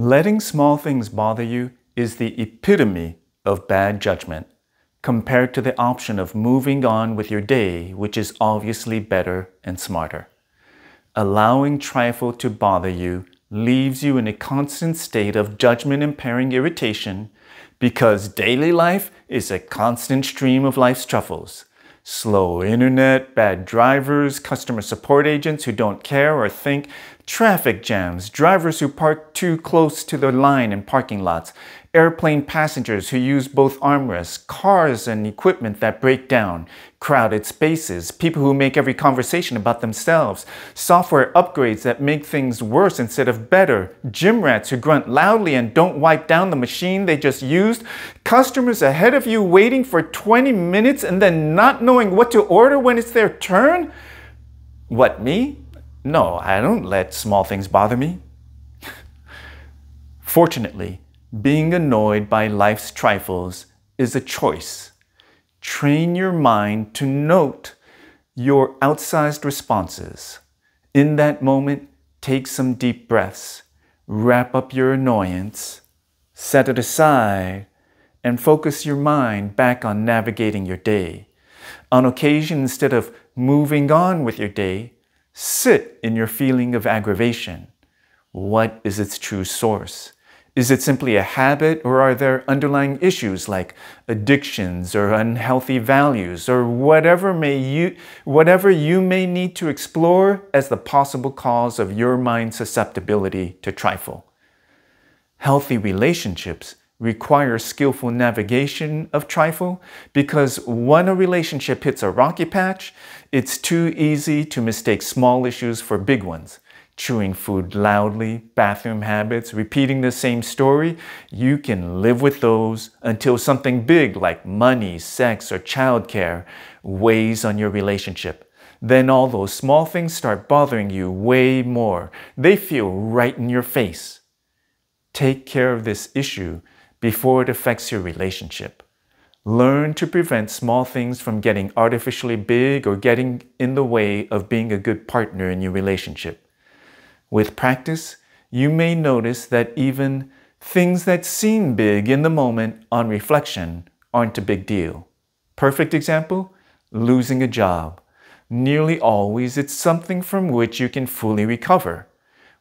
Letting small things bother you is the epitome of bad judgment compared to the option of moving on with your day, which is obviously better and smarter. Allowing trifle to bother you leaves you in a constant state of judgment impairing irritation because daily life is a constant stream of life's trifles. Slow internet, bad drivers, customer support agents who don't care or think, traffic jams, drivers who park too close to the line in parking lots, airplane passengers who use both armrests, cars and equipment that break down, crowded spaces, people who make every conversation about themselves, software upgrades that make things worse instead of better, gym rats who grunt loudly and don't wipe down the machine they just used, customers ahead of you waiting for 20 minutes and then not knowing what to order when it's their turn? What, me? No, I don't let small things bother me. Fortunately, being annoyed by life's trifles is a choice. Train your mind to note your outsized responses. In that moment, take some deep breaths, wrap up your annoyance, set it aside, and focus your mind back on navigating your day. On occasion, instead of moving on with your day, sit in your feeling of aggravation. What is its true source? Is it simply a habit or are there underlying issues like addictions or unhealthy values or whatever may you whatever you may need to explore as the possible cause of your mind's susceptibility to trifle? Healthy relationships require skillful navigation of trifle because when a relationship hits a rocky patch, it's too easy to mistake small issues for big ones chewing food loudly, bathroom habits, repeating the same story, you can live with those until something big like money, sex, or childcare weighs on your relationship. Then all those small things start bothering you way more. They feel right in your face. Take care of this issue before it affects your relationship. Learn to prevent small things from getting artificially big or getting in the way of being a good partner in your relationship. With practice, you may notice that even things that seem big in the moment on reflection aren't a big deal. Perfect example? Losing a job. Nearly always it's something from which you can fully recover.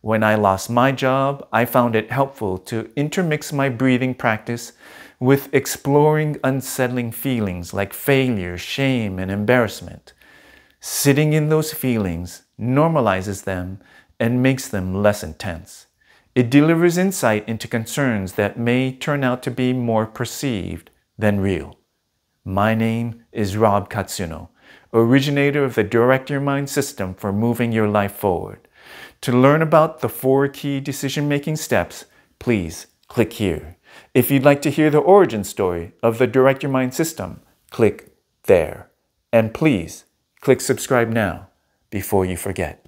When I lost my job, I found it helpful to intermix my breathing practice with exploring unsettling feelings like failure, shame, and embarrassment. Sitting in those feelings normalizes them and makes them less intense. It delivers insight into concerns that may turn out to be more perceived than real. My name is Rob Katsuno, originator of the Direct Your Mind system for moving your life forward. To learn about the four key decision-making steps, please click here. If you'd like to hear the origin story of the Direct Your Mind system, click there. And please click subscribe now before you forget.